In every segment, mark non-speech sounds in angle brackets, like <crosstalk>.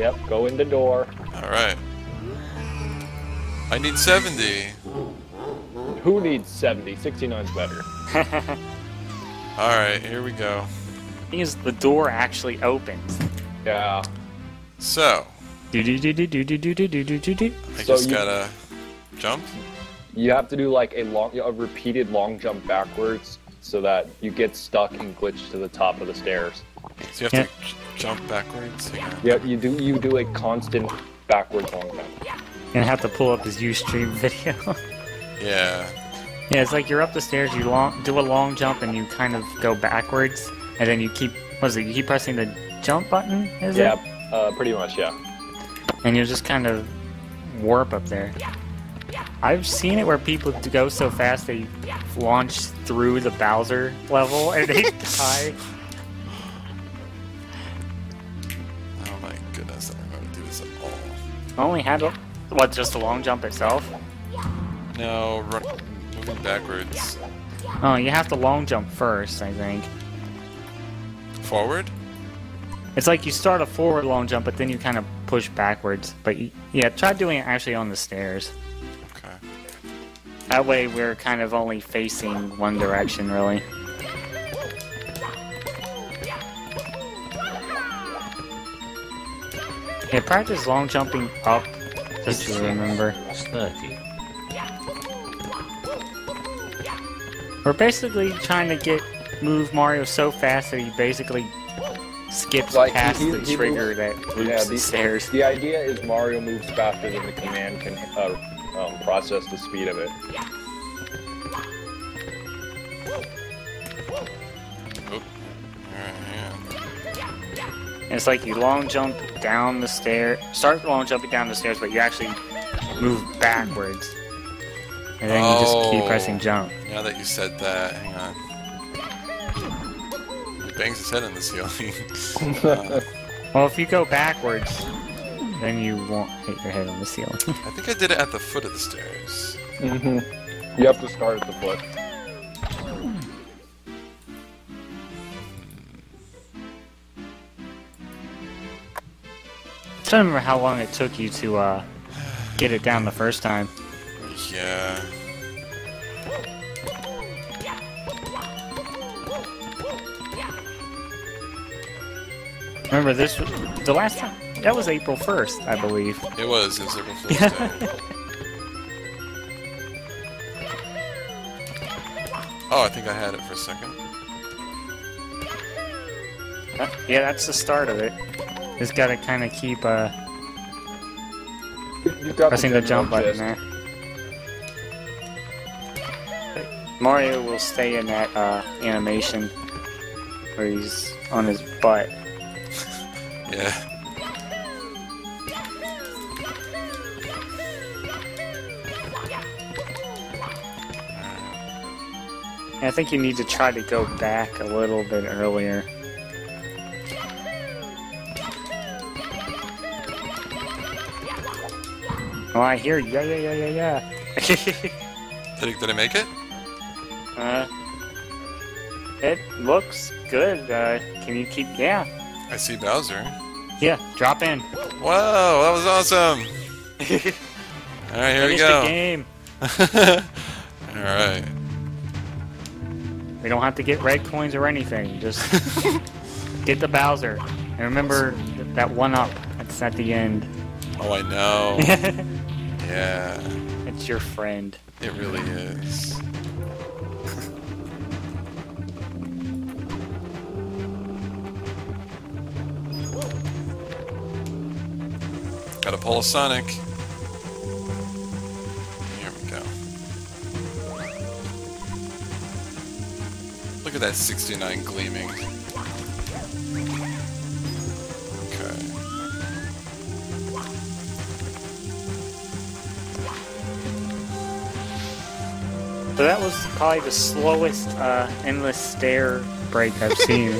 Yep, go in the door. Alright. I need 70. Who needs 70? 69's better. <laughs> Alright, here we go. thing is, the door actually opens. Yeah. So, Do do do do do do do do do do do do. I So just you- gotta jump. You have to do like a long, a repeated long jump backwards so that you get stuck and glitch to the top of the stairs. So you have Yeah. to j- jump backwards. Hang on. Yep, you do you do a constant backwards long jump. Gonna have to pull up his Ustream <laughs> video. Yeah. yeah, it's like you're up the stairs, you long, do a long jump, and you kind of go backwards, and then you keep what is it? You keep pressing the jump button, is Yeah, it? uh, pretty much. Yeah. And you just kind of warp up there. I've seen it where people go so fast they launch through the Bowser level and they <laughs> die. Only had a, what just the long jump itself. No, run, moving backwards. Oh, you have to long jump first, I think. Forward? It's like you start a forward long jump, but then you kind of push backwards. But y yeah, try doing it actually on the stairs. Okay. That way we're kind of only facing one direction, really. Yeah, practice long jumping up, just to remember. That's 30. We're basically trying to get move Mario so fast that he basically skips Like, he- past he- the he trigger moves- that loops Yeah, the the- stairs. The idea is Mario moves faster than the command can uh, um, process the speed of it. And it's like you long jump down the stair, start long jumping down the stairs, but you actually move backwards. And then you just keep Oh. pressing jump. Now that you said that, hang on. He bangs his head on the ceiling. Uh, <laughs> Well, if you go backwards, then you won't hit your head on the ceiling. I think I did it at the foot of the stairs. hmm You have to start at the foot. Trying to remember how long it took you to uh, get it down the first time. Yeah. Remember this? was- The last time that was April 1st, I believe. It was. It was April Fool's <laughs> Day. Oh, I think I had it for a second. Yeah, that's the start of it. Just gotta kind of keep uh, You got pressing the general jump button gist. there. Mario will stay in that uh, animation where he's on his butt. Yeah. I think you need to try to go back a little bit earlier. Oh, I hear yeah, yeah, yeah, yeah, yeah. <laughs> Did, it, did I make it? uh, it looks good. Uh, can you keep? Yeah, I see Bowser. yeah. Drop in. Whoa, that was awesome! <laughs> Alright, here we Finish go. the game. <laughs> Alright. We don't have to get red coins or anything. Just get the Bowser. And remember th- that one up. That's at the end. Oh, I know. Yeah, it's your friend. it really is. <laughs> Got a pull a Sonic. Here we go. Look at that 69 gleaming. So that was probably the slowest uh, endless stair break I've seen.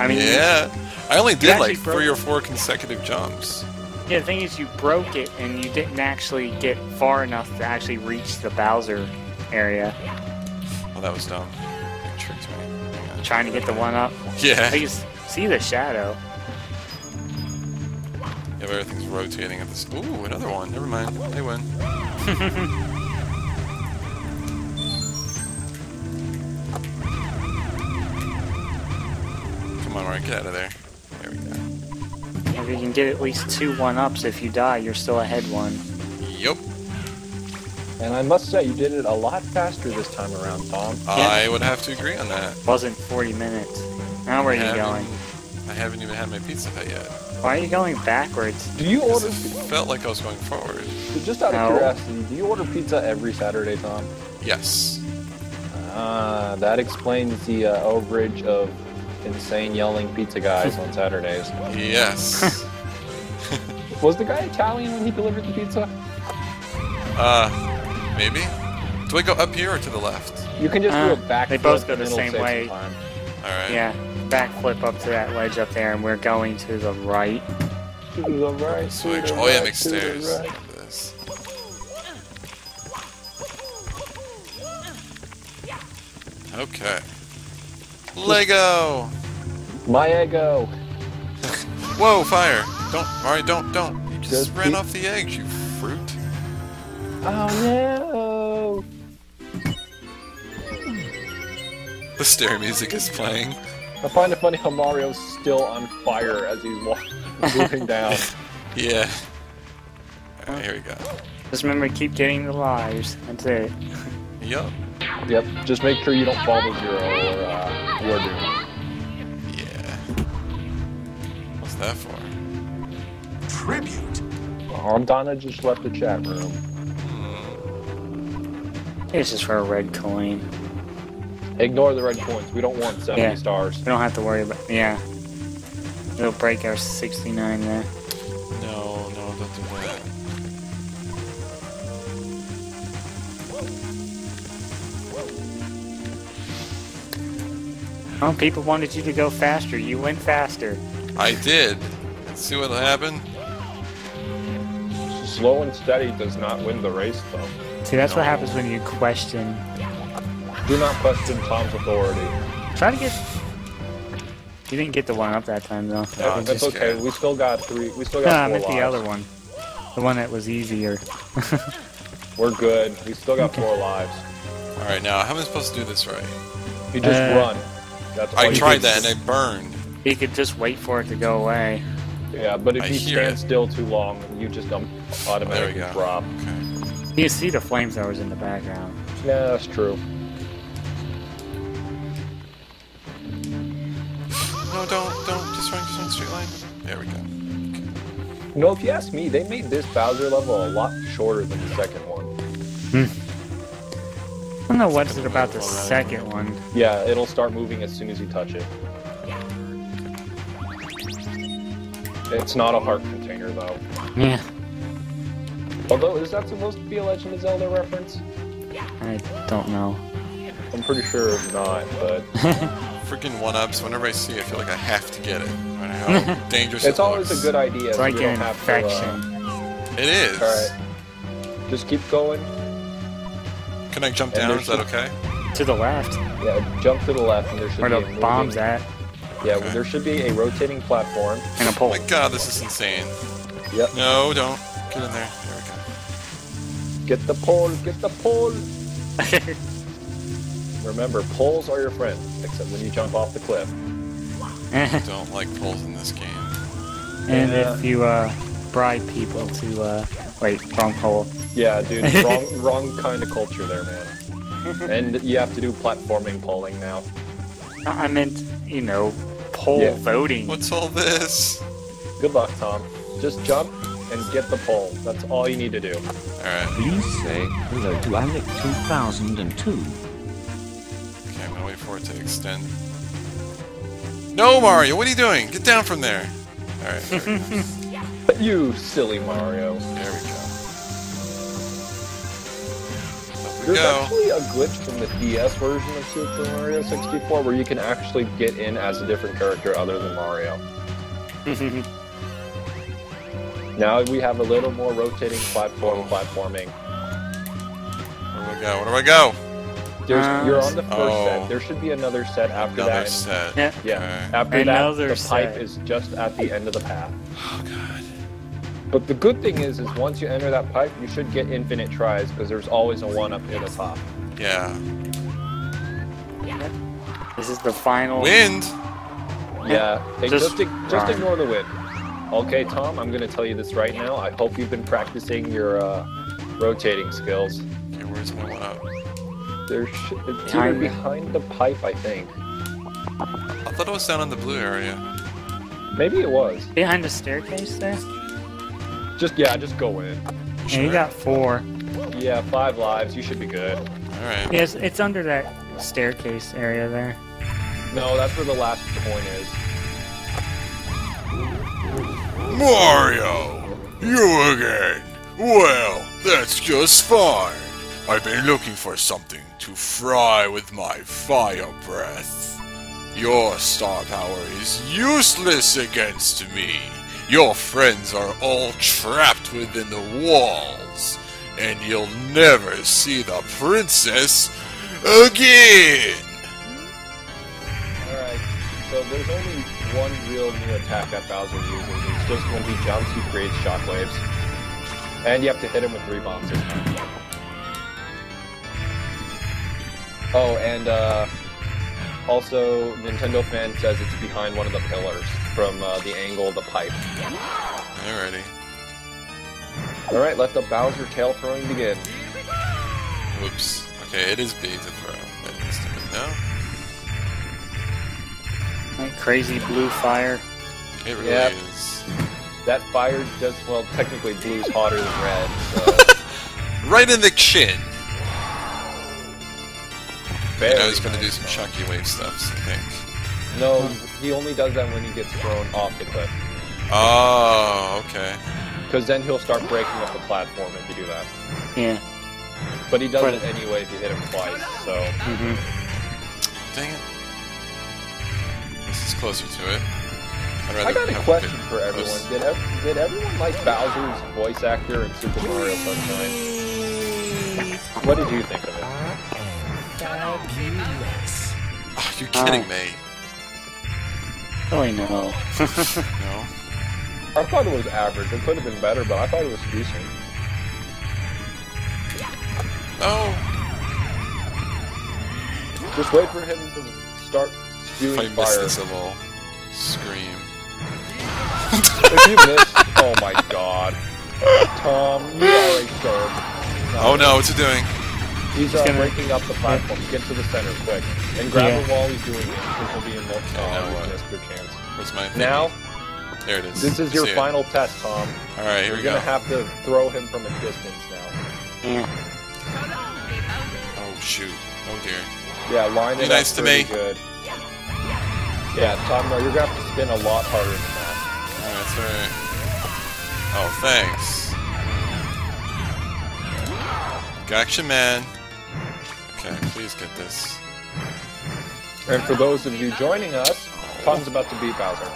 I mean, Yeah. I only did like three or four consecutive jumps. yeah, the thing is, you broke it and you didn't actually get far enough to actually reach the Bowser area. Oh, that was dumb. It tricked me. On. Trying to get the one up. Yeah. I s- see the shadow. Yeah, but everything's rotating at this. Ooh, another one. Never mind. They win. <laughs> Come get out of there. There we go. If you can get at least two one-ups, if you die, you're still ahead one. Yup. And I must say, you did it a lot faster this time around, Tom. I would have to agree on that. It Wasn't 40 minutes. Now where are you going? I haven't even had my pizza hut yet. Why are you going backwards? Do you order, it felt like I was going forward. just out of No. curiosity, do you order pizza every Saturday, Tom? Yes. Ah, that explains the uh, overage of insane yelling pizza guys on Saturdays. Yes. <laughs> Was the guy Italian when he delivered the pizza? uh, maybe? Do I go up here or to the left? You can just Uh, do a back. they both go the same way. Alright. Yeah, backflip up to that ledge up there, and we're going to the right. To the right, Switch. to the Oh yeah, right, make stairs. right. Look this. Okay. Lego! My ego. Whoa, fire! Don't, Mario, don't, don't. You just, Just ran keep- off the eggs, you fruit. Oh no! The stair music is playing. I find it funny how Mario's still on fire as he's wa- <laughs> moving down. <laughs> Yeah. Alright, here we go. Just remember, keep getting the lives. That's it. Yup. Yep, just make sure you don't fall to zero or uh, you're doomed. Yeah. What's that for? Tribute. Oh, Donna just left the chat room. It's just for a red coin. Ignore the red coins. We don't want 70 Yeah. stars. We don't have to worry about. Yeah. It'll break our 69 there. Oh, people wanted you to go faster. You went faster. I did. Let's see what happened. Slow and steady does not win the race, though. See, that's what happens when you question. Do not question Tom's authority. Try to get. You didn't get the one up that time, though. No, I'm That's just okay. kidding. We still got three. We still No, got I four meant lives. the other one. The one that was easier. <laughs> We're good. We still got four lives. Alright, now, how am I supposed to do this right? You just Uh, run. That's all I tried that do. and it burned. You could just wait for it to go away. Yeah, but if I you stand it. still too long, you just automatically go. drop. Okay. You see the flamethrowers in the background. Yeah, that's true. No, don't, don't. Just run, just run straight line. There we go. You know, if you ask me, they made this Bowser level a lot shorter than the second one. Hmm. I don't know what's it about the second one. Yeah, it'll start moving as soon as you touch it. It's not a heart container, though. Yeah, Although, is that supposed to be a Legend of Zelda reference? I don't know. I'm pretty sure it's not, but <laughs> Freaking one-ups. Whenever I see it, I feel like I have to get it. No how <laughs> dangerous it's it always looks. a good idea. It's so like we don't an have to, uh. It is. Alright. Just keep going. Can I jump down? Is that okay? To the left, Yeah, jump to the left, and there should where be a the moving- bomb's at, Yeah, Okay. there should be a rotating platform. and a Oh pole. my god, this is insane. Yep. No, don't. Get in there. There we go. Get the pole, get the pole. <laughs> Remember, poles are your friend, except when you jump off the cliff. <laughs> Don't like poles in this game. and Yeah. if you uh, bribe people to uh, wait, wrong pole. Yeah, dude, <laughs> wrong, wrong kind of culture there, man. And you have to do platforming polling now. I meant, you know, poll Yeah. voting. What's all this? Good luck, Tom. Just jump and get the pole. That's all you need to do. Alright. Please say hello to Alec 2002. Okay, I'm gonna wait for it to extend. No, Mario, what are you doing? Get down from there. Alright, there, we go. You silly Mario. there we go. There's go. actually a glitch from the DS version of Super Mario 64 where you can actually get in as a different character other than Mario. <laughs> Now we have a little more rotating platform platforming. Where do I go? Where do I go? There's, Uh, you're on the first oh. set. There should be another set after Another that. set. Yeah. Yeah. Okay. After Another that, the pipe is just at the end of the path. Oh god. But the good thing is, is once you enter that pipe, you should get infinite tries because there's always a one up near the top. Yeah. This is the final. Wind! Yeah, hey, Just just just ignore the wind. Okay, Tom, I'm gonna tell you this right now. I hope you've been practicing your uh, rotating skills. Okay, where's my one up? There's sh- it's either behind the pipe, I think. I thought it was down in the blue area. Maybe it was. Behind the staircase there? Just yeah, just go in. Yeah, you got four. Yeah, five lives. You should be good. Alright. Yes, it's under that staircase area there. No, that's where the last coin is. Mario! You again? Well, that's just fine. I've been looking for something to fry with my fire breath. Your star power is useless against me. Your friends are all trapped within the walls, and you'll never see the princess again. Alright, so there's only one real new attack that Bowser uses. It's just when he jumps, he creates shockwaves. And you have to hit him with three bombs. Oh, and uh, also, Nintendo fan says it's behind one of the pillars from uh, the angle of the pipe. Alrighty. Alright, let the Bowser tail throwing begin. Whoops. Okay, it is B to throw. That needs to be no. Like crazy blue fire. It really Yep. is. That fire does, well, technically blue's <laughs> hotter than red, so. <laughs> Right in the chin. very I was gonna do some Chucky Wave stuffs, I think. No, he only does that when he gets thrown off the cliff. Oh, okay. Because then he'll start breaking up the platform if you do that. Yeah. But he does Right. it anyway if you hit him twice, so. hmm Dang it. This is closer to it. I'd rather I got a question been for everyone. close. Did, ev- did everyone like Bowser's voice actor in Super Mario Sunshine? What did you think of it? Oh, you're kidding Uh, me. <laughs> Oh, really no. No. I thought it was average. It could have been better, but I thought it was decent. Oh. Just wait for him to start If spewing I miss this, I will scream. <laughs> if you miss, oh my god. Tom, you are a shark. Oh no, what's it doing? He's uh, gonna- breaking up the platform. Get to the center quick. And grab Yeah. him while he's doing it, because he'll be in the... now Oh, what? you missed your chance. Where's my thingy? Now, There it is. this is your See it. final test, Tom. Alright, here You're we gonna go. have to throw him from a distance now. Yeah. Oh shoot. Oh dear. Yeah, line Be it nice up to pretty me. good. Yeah, Tom, no, you're gonna have to spin a lot harder than that. Alright, that's alright. Oh, thanks. Gotcha, man. Okay, please get this. And for those of you joining us, Tom's about to beat Bowser. <laughs>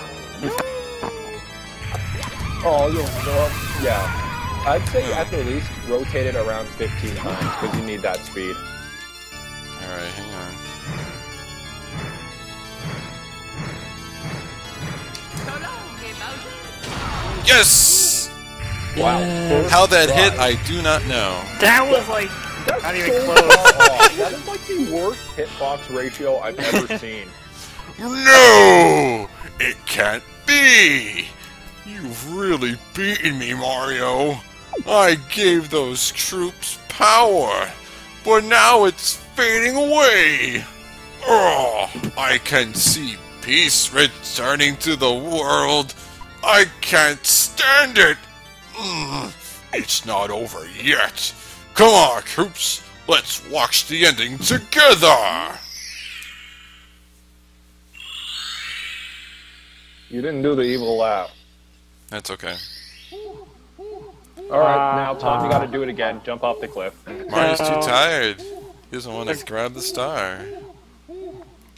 oh, you'll know. Yeah. I'd say at the least rotate it around 15 times because you need that speed. Alright, hang on. Yes! Wow. Yeah. How that hit. I do not know. That was like That's not even so close. That is like the worst hitbox ratio I've ever <laughs> seen. No! It can't be! You've really beaten me, Mario. I gave those troops power, but now it's fading away. Oh, I can see peace returning to the world. I can't stand it. Mm, it's not over yet. Come on, troops. Let's watch the ending together. You didn't do the evil laugh. That's okay. All right, now Tom, you uh, got to do it again. Jump off the cliff. Mario's too tired. He doesn't want to grab the star.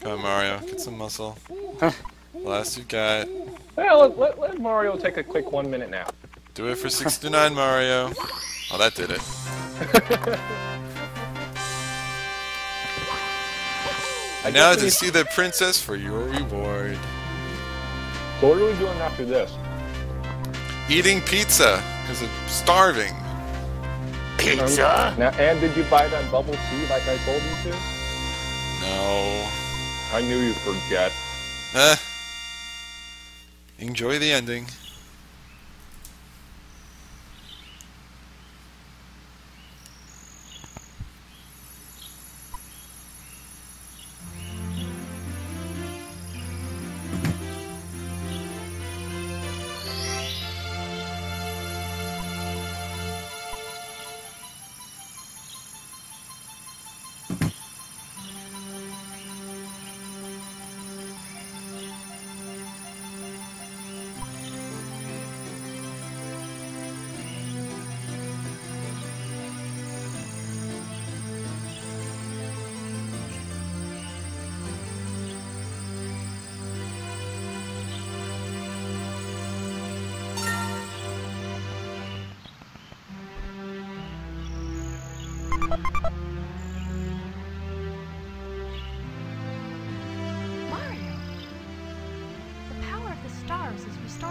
Come on, Mario. Get some muscle. <laughs> Last you got. Well, let, let, let Mario take a quick one minute nap. Do it for 69, Mario. Oh, that did it. I And now guess to see the princess for your reward. So what are we doing after this? Eating pizza because I'm starving. Pizza? Now, and did you buy that bubble tea like I told you to? No. I knew you'd forget. Eh. Enjoy the ending.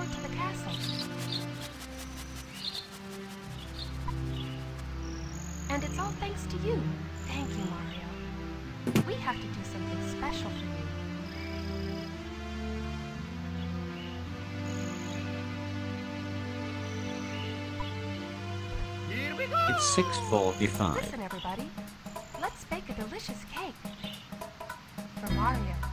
Is to the castle. And it's all thanks to you. Thank you, Mario. We have to do something special for you. It's 6.45. Listen, everybody. Let's bake a delicious cake. For Mario. Mario!